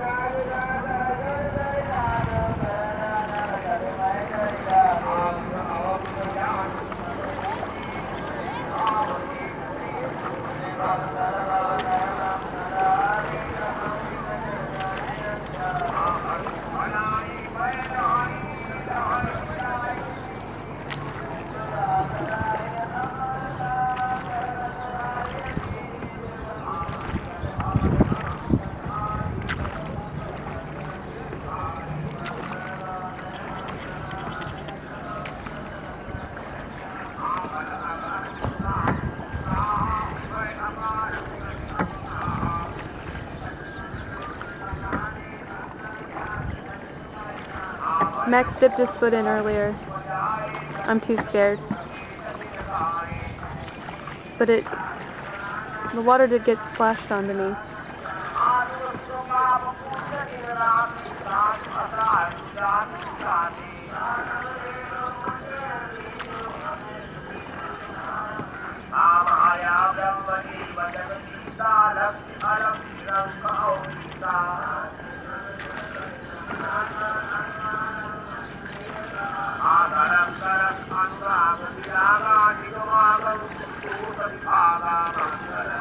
Hare Rama Max dipped his foot in earlier. I'm too scared. But it, the water did get splashed onto me. mặt